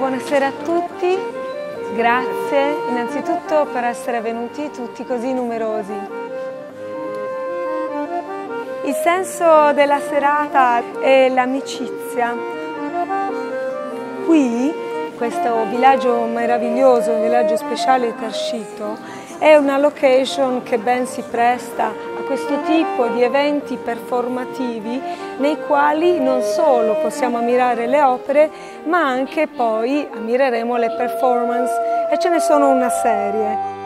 Buonasera a tutti, grazie innanzitutto per essere venuti tutti così numerosi. Il senso della serata è l'amicizia. Qui, questo villaggio meraviglioso, un villaggio speciale Tarscito, è una location che ben si presta questo tipo di eventi performativi nei quali non solo possiamo ammirare le opere ma anche poi ammireremo le performance e ce ne sono una serie.